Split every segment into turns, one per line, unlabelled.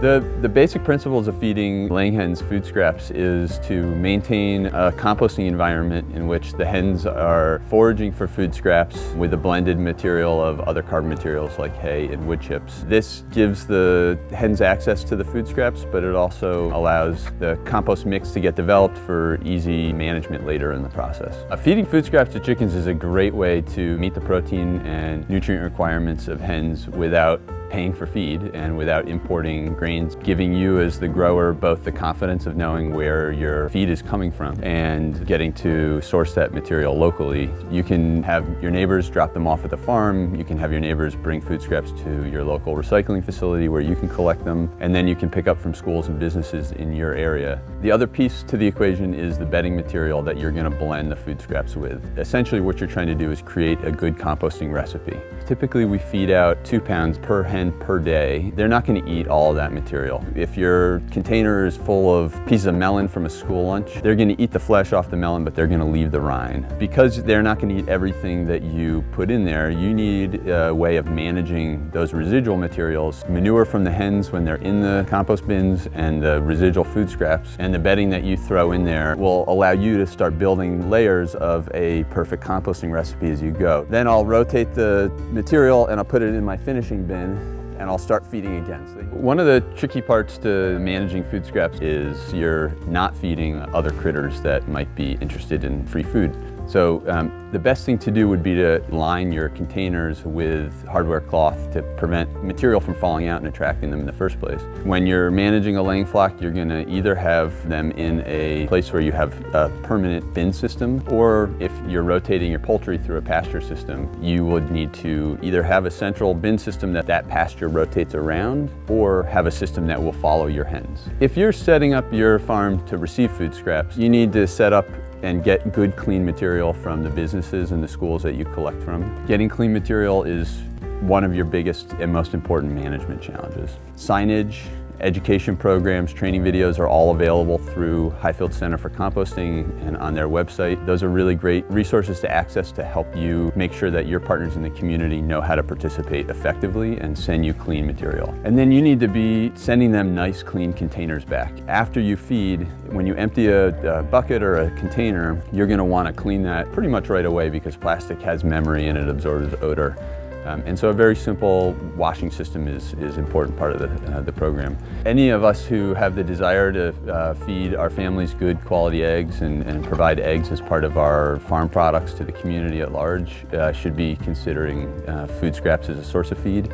The, the basic principles of feeding laying hens food scraps is to maintain a composting environment in which the hens are foraging for food scraps with a blended material of other carbon materials like hay and wood chips. This gives the hens access to the food scraps, but it also allows the compost mix to get developed for easy management later in the process. Uh, feeding food scraps to chickens is a great way to meet the protein and nutrient requirements of hens without paying for feed and without importing grains, giving you as the grower both the confidence of knowing where your feed is coming from and getting to source that material locally. You can have your neighbors drop them off at the farm, you can have your neighbors bring food scraps to your local recycling facility where you can collect them, and then you can pick up from schools and businesses in your area. The other piece to the equation is the bedding material that you're going to blend the food scraps with. Essentially what you're trying to do is create a good composting recipe. Typically we feed out two pounds per hen per day, they're not going to eat all that material. If your container is full of pieces of melon from a school lunch, they're going to eat the flesh off the melon, but they're going to leave the rind. Because they're not going to eat everything that you put in there, you need a way of managing those residual materials. Manure from the hens when they're in the compost bins and the residual food scraps and the bedding that you throw in there will allow you to start building layers of a perfect composting recipe as you go. Then I'll rotate the material and I'll put it in my finishing bin and I'll start feeding again. One of the tricky parts to managing food scraps is you're not feeding other critters that might be interested in free food. So um, the best thing to do would be to line your containers with hardware cloth to prevent material from falling out and attracting them in the first place. When you're managing a laying flock, you're gonna either have them in a place where you have a permanent bin system, or if you're rotating your poultry through a pasture system, you would need to either have a central bin system that that pasture rotates around, or have a system that will follow your hens. If you're setting up your farm to receive food scraps, you need to set up and get good clean material from the businesses and the schools that you collect from. Getting clean material is one of your biggest and most important management challenges. Signage, Education programs, training videos are all available through Highfields Center for Composting and on their website. Those are really great resources to access to help you make sure that your partners in the community know how to participate effectively and send you clean material. And then you need to be sending them nice clean containers back. After you feed, when you empty a, a bucket or a container, you're going to want to clean that pretty much right away because plastic has memory and it absorbs odor. Um, and so a very simple washing system is, is an important part of the, uh, the program. Any of us who have the desire to uh, feed our families good quality eggs and, and, provide eggs as part of our farm products to the community at large uh, should be considering uh, food scraps as a source of feed.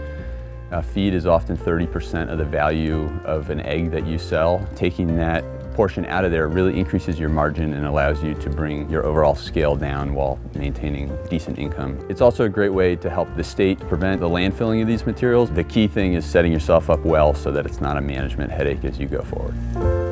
Uh, feed is often 30% of the value of an egg that you sell. Taking that portion out of there really increases your margin and allows you to bring your overall scale down while maintaining decent income. It's also a great way to help the state prevent the landfilling of these materials. The key thing is setting yourself up well so that it's not a management headache as you go forward.